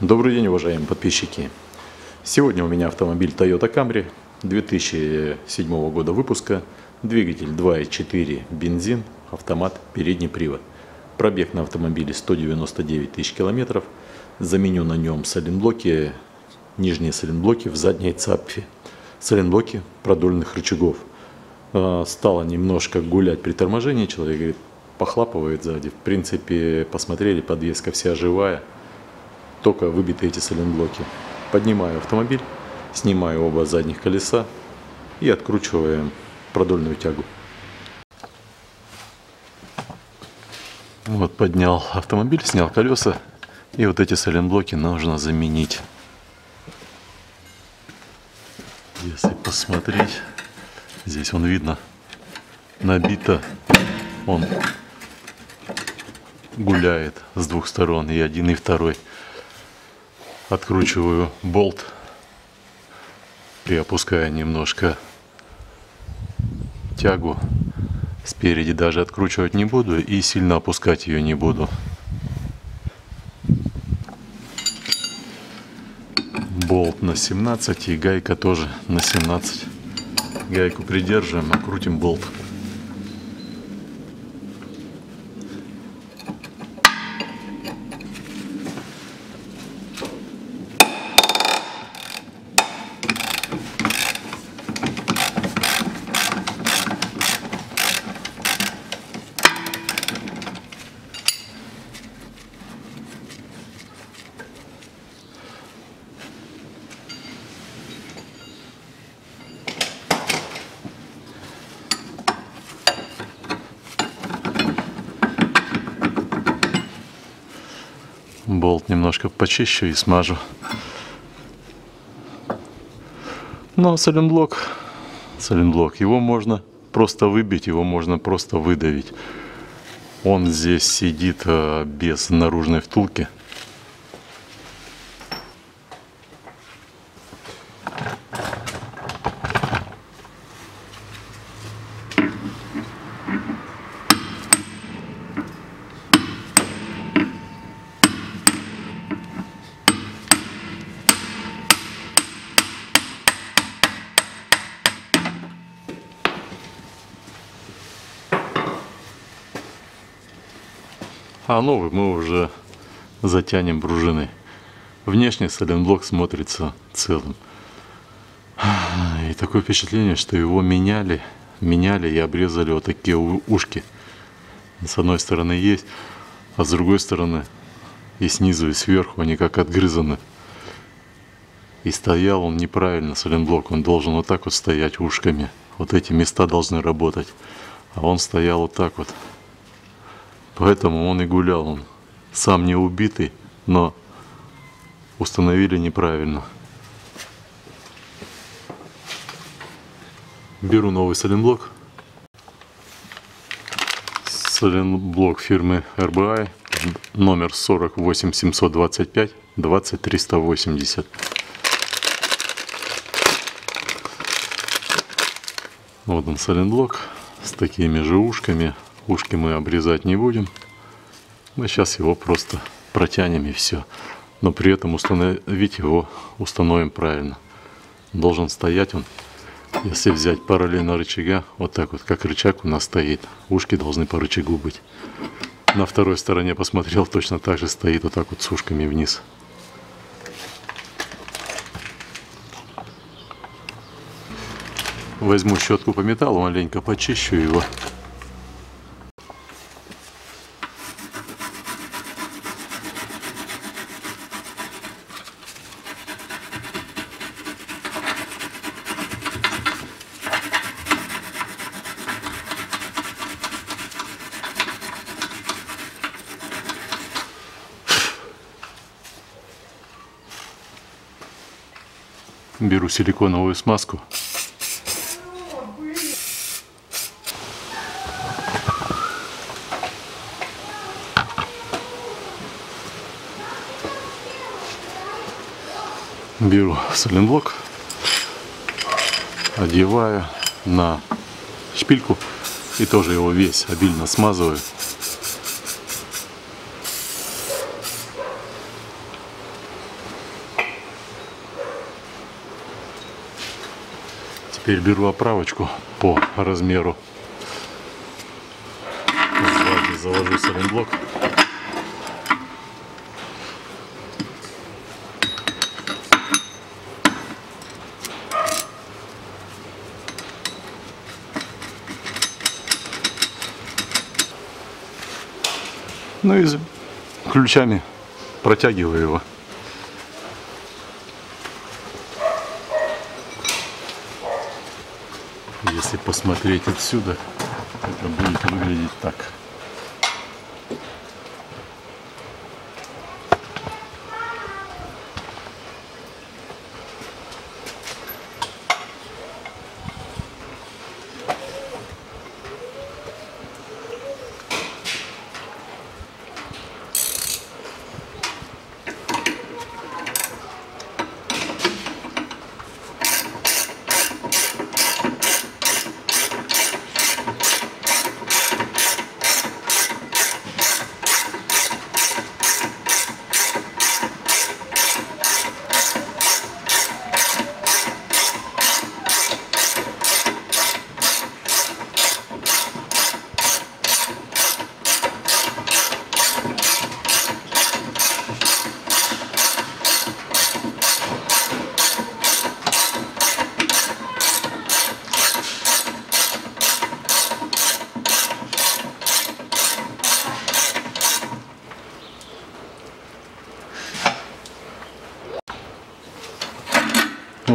Добрый день, уважаемые подписчики. Сегодня у меня автомобиль Toyota Camry 2007 года выпуска. Двигатель 2.4 бензин, автомат, передний привод. Пробег на автомобиле 199 тысяч километров. Заменю на нем сайлентблоки, нижние сайлентблоки в задней цапфе. Сайлентблоки продольных рычагов. А, Стало немножко гулять при торможении. Человек говорит, похлапывает сзади. В принципе, посмотрели, подвеска вся живая только выбиты эти сайлентблоки. Поднимаю автомобиль, снимаю оба задних колеса и откручиваем продольную тягу. Вот поднял автомобиль, снял колеса и вот эти сайлентблоки нужно заменить. Если посмотреть, здесь он видно, набито, он гуляет с двух сторон, и один, и второй откручиваю болт, приопуская немножко тягу. Спереди даже откручивать не буду и сильно опускать ее не буду. Болт на 17 и гайка тоже на 17. Гайку придерживаем, окрутим болт. Болт немножко почищу и смажу. Но сайлентблок, сайлентблок, его можно просто выбить, его можно просто выдавить. Он здесь сидит э, без наружной втулки. А новый мы уже затянем пружиной. Внешне сайлентблок смотрится целым. И такое впечатление, что его меняли, меняли и обрезали вот такие ушки. С одной стороны есть, а с другой стороны и снизу, и сверху они как отгрызаны. И стоял он неправильно, сайлентблок. Он должен вот так вот стоять ушками. Вот эти места должны работать. А он стоял вот так вот. Поэтому он и гулял. Он сам не убитый, но установили неправильно. Беру новый сайлентблок. Сайлентблок фирмы RBI. Номер 48725 20380. Вот он сайлентблок с такими же ушками. Ушки мы обрезать не будем. Мы сейчас его просто протянем и все. Но при этом установить его установим правильно. Должен стоять он, если взять параллельно рычага, вот так вот, как рычаг у нас стоит. Ушки должны по рычагу быть. На второй стороне посмотрел, точно так же стоит вот так вот с ушками вниз. Возьму щетку по металлу, маленько почищу его. Беру силиконовую смазку. Беру сайлентблок, одеваю на шпильку и тоже его весь обильно смазываю. Теперь беру оправочку по размеру. Сзади заложу саленблок. Ну и ключами протягиваю его. Если посмотреть отсюда, это будет выглядеть так.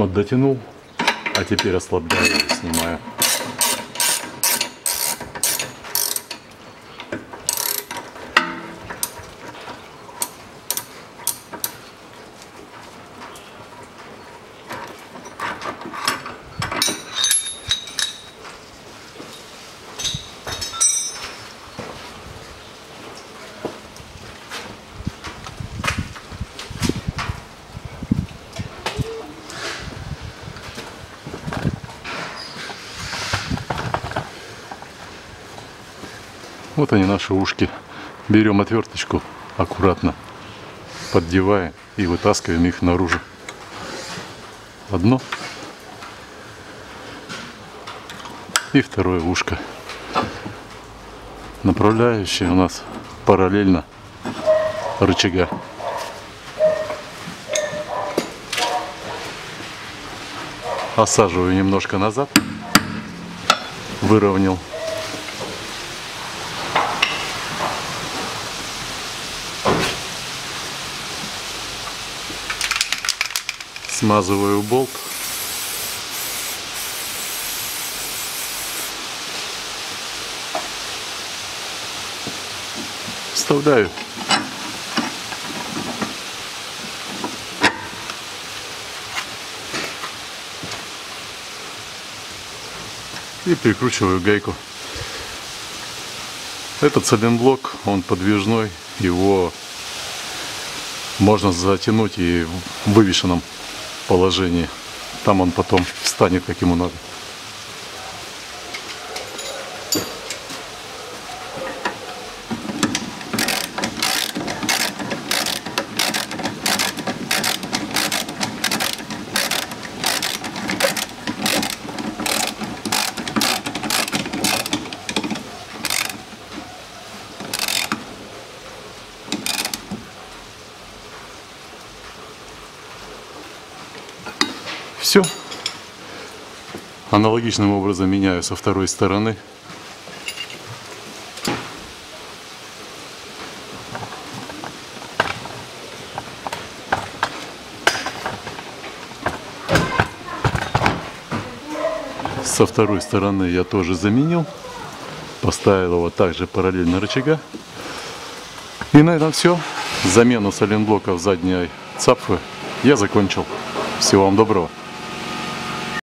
Вот, дотянул, а теперь ослабляю снимаю. Вот они наши ушки. Берем отверточку аккуратно, поддеваем и вытаскиваем их наружу. Одно. И второе ушко. Направляющее у нас параллельно рычага. Осаживаю немножко назад. Выровнял. Смазываю болт. Вставляю. И прикручиваю гайку. Этот сайлентблок, он подвижной, его можно затянуть и в вывешенном положении. Там он потом встанет, как ему надо. Все. Аналогичным образом меняю со второй стороны. Со второй стороны я тоже заменил. Поставил его также параллельно рычага. И на этом все. Замену сайлентблоков задней цапфы я закончил. Всего вам доброго.